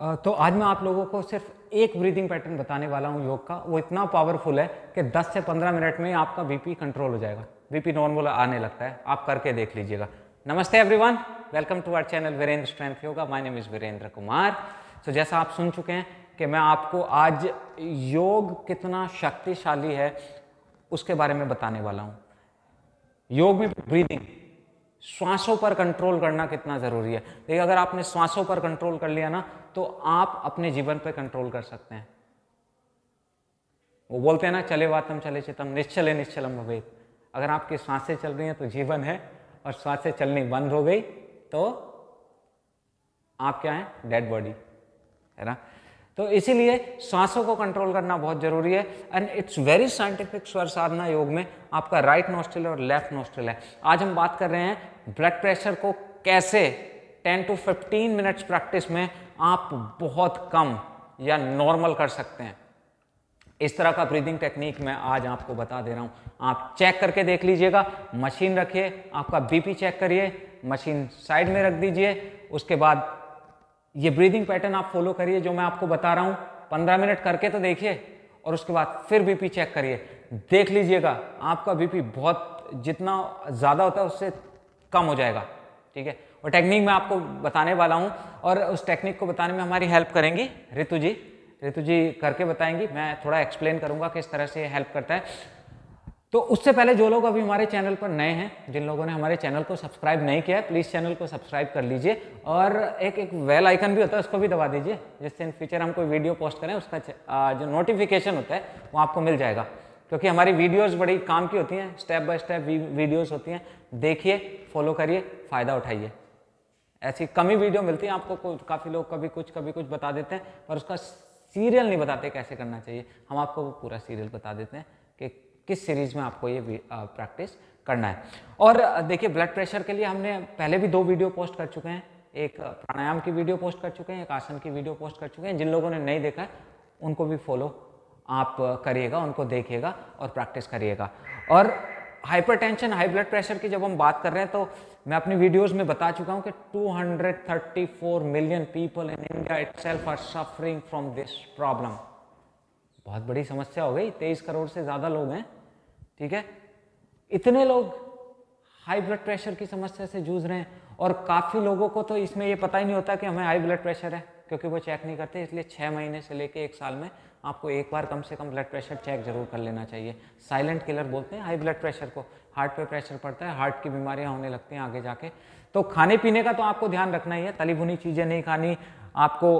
तो आज मैं आप लोगों को सिर्फ़ एक ब्रीदिंग पैटर्न बताने वाला हूँ योग का। वो इतना पावरफुल है कि 10 से 15 मिनट में आपका बीपी कंट्रोल हो जाएगा। बीपी नॉर्मल आने लगता है। आप करके देख लीजिएगा। नमस्ते everyone welcome to our channel Virendra strength yoga my name is Virendra Kumar so जैसा आप सुन चुके हैं कि मैं आपको आज योग कितना शक्तिशाली है, उसके बारे में बताने वाला हूँ। योग में ब्रीदिंग श्वासों पर कंट्रोल करना कितना ज़रूरी है। देखिए, अगर आपने श्वासों पर कंट्रोल कर लिया ना तो आप अपने जीवन पर कंट्रोल कर सकते हैं। वो बोलते हैं ना, चले वातम, चले चितम, निश्चले, निश्चलम भवेद अगर आपकी साँसें चल रही हैं तो जीवन है, और साँसें चलनी बंद हो गई तो आप क्या हैं? डेड बॉडी है ना? तो इसीलिए सांसों को कंट्रोल करना बहुत ज़रूरी है एंड इट्स वेरी साइंटिफिक स्वर साधना योग में आपका राइट नोस्ट्रिल और लेफ़्ट नोस्ट्रिल है। आज हम बात कर रहे हैं ब्लड प्रेशर को कैसे 10 टू 15 मिनट्स प्रैक्टिस में आप बहुत कम या नॉर्मल कर सकते हैं। इस तरह का ब्रीदिंग टेक्निक मैं आज आपको बता दे रहा हूँ। आप चेक करके देख लीजिएगा। मशीन रखिए, आपका बीपी चेक करिए मशीन साइड में रख दीजिए। उसके बाद ये ब्रीदिंग पैटर्न आप फॉलो करिए, जो मैं आपको बता रहा हूँ। पंद्रह मिनट करके तो देखिए, और उसके बाद फिर बीपी चेक करिए। देख लीजिएगा, आपका बीपी बहुत जितना ज़्यादा होता है, उससे कम हो जाएगा। ठीक है? और टेक्निक मैं आपको बताने वाला हूँ और उस टेक्निक को बताने में हमारी हेल्प करेंगी। ऋतु जी, रितु जी करके बताएँगी। मैं थोड़ा एक्सप्लेन करूँगा किस तरह से हेल्प करता है। तो उससे पहले जो लोग अभी हमारे चैनल पर नए हैं, जिन लोगों ने हमारे चैनल को सब्सक्राइब नहीं किया है प्लीज़ चैनल को सब्सक्राइब कर लीजिए और एक एक वेल आइकन भी होता है, उसको भी दबा दीजिए, जिससे इन फ्यूचर हम कोई वीडियो पोस्ट करें, उसका जो नोटिफिकेशन होता है, वो आपको मिल जाएगा। क्योंकि हमारी वीडियोज़ बड़ी काम की होती हैं स्टेप बाय स्टेप वीडियोज़ होती हैं। देखिए फॉलो करिए, फ़ायदा उठाइए। ऐसी कमी वीडियो मिलती है, आपको काफ़ी लोग कभी कुछ कभी कुछ बता देते हैं, पर उसका सीरियल नहीं बताते कैसे करना चाहिए। हम आपको वो पूरा सीरियल बता देते हैं कि किस सीरीज़ में आपको ये प्रैक्टिस करना है। और देखिए, ब्लड प्रेशर के लिए हमने पहले भी दो वीडियो पोस्ट कर चुके हैं। एक प्राणायाम की वीडियो पोस्ट कर चुके हैं, एक आसन की वीडियो पोस्ट कर चुके हैं। जिन लोगों ने नहीं देखा है, उनको भी फॉलो आप करिएगा, उनको देखिएगा और प्रैक्टिस करिएगा। और हाइपरटेंशन, हाई ब्लड प्रेशर की जब हम बात कर रहे हैं तो मैं अपनी वीडियोस में बता चुका हूँ कि 234 million people in India itself are suffering from this problem बहुत बड़ी समस्या हो गई। तेईस करोड़ से ज़्यादा लोग हैं, ठीक है? इतने लोग हाई ब्लड प्रेशर की समस्या से जूझ रहे हैं और काफ़ी लोगों को तो इसमें यह पता ही नहीं होता कि हमें हाई ब्लड प्रेशर है। क्योंकि वो चेक नहीं करते, इसलिए छः महीने से लेके एक साल में आपको एक बार कम से कम ब्लड प्रेशर चेक ज़रूर कर लेना चाहिए। साइलेंट किलर बोलते हैं हाई ब्लड प्रेशर को। हार्ट पे प्रेशर पड़ता है हार्ट की बीमारियाँ होने लगती हैं आगे जाके। तो खाने पीने का तो आपको ध्यान रखना ही है, तली भुनी चीज़ें नहीं खानी, आपको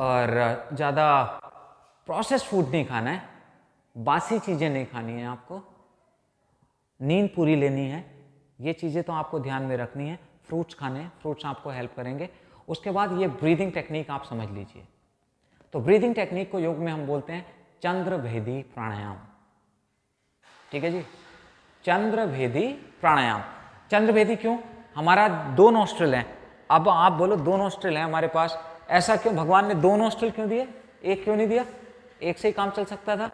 और ज़्यादा प्रोसेस फ़ूड नहीं खाना है, बासी चीज़ें नहीं खानी है आपको। नींद पूरी लेनी है, ये चीज़ें तो आपको ध्यान में रखनी है। फ्रूट्स खाने फ्रूट्स आपको हेल्प करेंगे। उसके बाद ये ब्रीदिंग टेक्निक आप समझ लीजिए। तो ब्रीदिंग टेक्निक को योग में हम बोलते हैं चंद्र भेदी प्राणायाम। ठीक है जी? चंद्र भेदी प्राणायाम। चंद्र भेदी क्यों? हमारा दो नोस्ट्रिल हैं। अब आप बोलो दो नोस्ट्रिल हैं हमारे पास। ऐसा क्यों? भगवान ने दो नोस्ट्रिल क्यों दिए? एक क्यों नहीं दिया? एक से ही काम चल सकता था।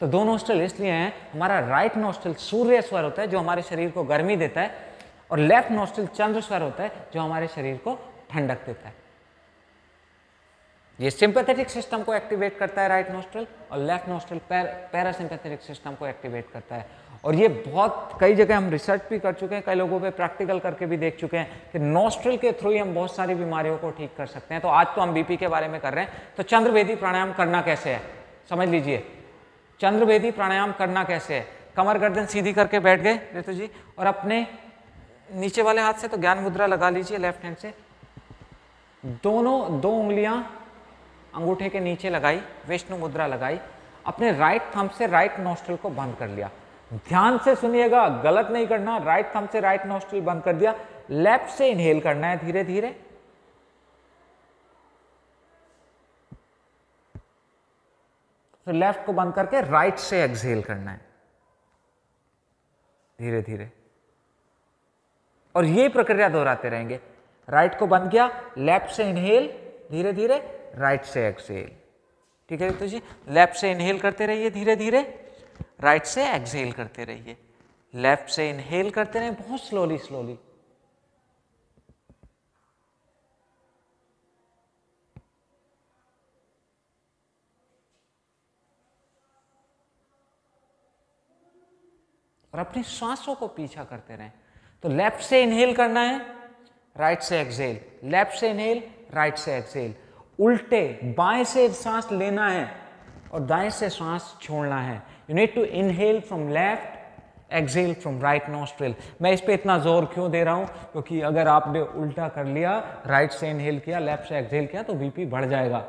तो दो नोस्ट्रल इसलिए हैं, हमारा राइट नोस्ट्रल सूर्य स्वर होता है जो हमारे शरीर को गर्मी देता है और लेफ़्ट नोस्ट्रल चंद्र स्वर होता है जो हमारे शरीर को ठंडक देता है। ये सिंपैथेटिक सिस्टम को एक्टिवेट करता है राइट नोस्ट्रल और लेफ़्ट नोस्ट्रल पैर पैरासिम्पैथेटिक सिस्टम को एक्टिवेट करता है। और ये बहुत, कई जगह हम रिसर्च भी कर चुके हैं, कई लोगों पे प्रैक्टिकल करके भी देख चुके हैं कि नोस्ट्रल के थ्रू ही हम बहुत सारी बीमारियों को ठीक कर सकते हैं। तो आज तो हम बीपी के बारे में कर रहे हैं। तो चंद्रवेदी प्राणायाम करना कैसे है? समझ लीजिए। चंद्रवेदी प्राणायाम करना कैसे है? कमर गर्दन सीधी करके बैठ गए ऋतु जी और अपने नीचे वाले हाथ से तो ज्ञान मुद्रा लगा लीजिए लेफ़्ट हैंड से। दोनों दो उंगलियाँ अंगूठे के नीचे लगाई, विष्णु मुद्रा लगाई, अपने राइट थंब से राइट नोस्ट्रल को बंद कर लिया। ध्यान से सुनिएगा, गलत नहीं करना राइट थंब से राइट नोस्ट्रल बंद कर दिया। लेफ़्ट से इनहेल करना है धीरे धीरे फिर लेफ़्ट को बंद करके राइट से एक्सहेल करना है। धीरे धीरे और ये प्रक्रिया दोहराते रहेंगे। राइट को बंद किया, लेफ़्ट से इनहेल धीरे धीरे राइट से एक्सेल ठीक है तो जी लेफ़्ट से इनहेल करते रहिए धीरे धीरे राइट से एक्सेल करते रहिए। लेफ़्ट से इनहेल करते रहिए, बहुत स्लोली स्लोली और अपनी सांसों को पीछा करते रहें। तो लेफ़्ट से इनहेल करना है राइट से एक्सेल लेफ़्ट से इनहेल राइट से एक्सेल उल्टे बाएँ से सांस लेना है और दाएँ से सांस छोड़ना है। You need to inhale from left exhale from right nostril मैं इस पर इतना ज़ोर क्यों दे रहा हूँ? क्योंकि अगर आपने उल्टा कर लिया राइट से इनहेल किया लेफ़्ट से एक्सेल किया तो बीपी बढ़ जाएगा।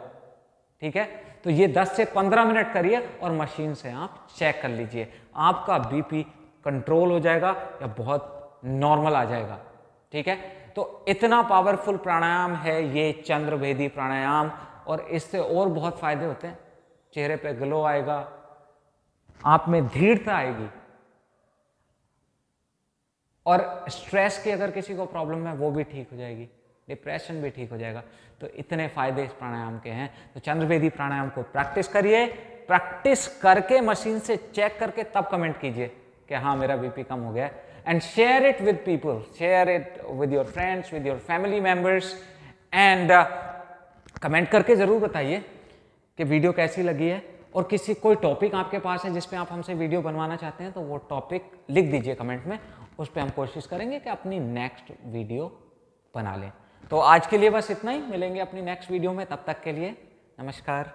ठीक है? तो ये 10 से 15 मिनट करिए और मशीन से आप चेक कर लीजिए। आपका बीपी कंट्रोल हो जाएगा या बहुत नॉर्मल आ जाएगा। ठीक है? तो इतना पावरफुल प्राणायाम है ये चंद्रभेदी प्राणायाम, और इससे और बहुत फ़ायदे होते हैं। चेहरे पे ग्लो आएगा, आप में धीरता आएगी। और स्ट्रेस की अगर किसी को प्रॉब्लम है, वो भी ठीक हो जाएगी डिप्रेशन भी ठीक हो जाएगा। तो इतने फ़ायदे इस प्राणायाम के हैं। तो चंद्रवेदी प्राणायाम को प्रैक्टिस करिए प्रैक्टिस करके मशीन से चेक करके तब कमेंट कीजिए कि हाँ मेरा बीपी कम हो गया and share it with people share it with your friends with your family members and comment करके ज़रूर बताइए कि वीडियो कैसी लगी है और किसी, कोई टॉपिक आपके पास है जिस पे आप हमसे वीडियो बनवाना चाहते हैं तो वो टॉपिक लिख दीजिए कमेंट में। उस पर हम कोशिश करेंगे कि अपनी नेक्स्ट वीडियो बना लें। तो आज के लिए बस इतना ही। मिलेंगे अपनी नेक्स्ट वीडियो में। तब तक के लिए नमस्कार।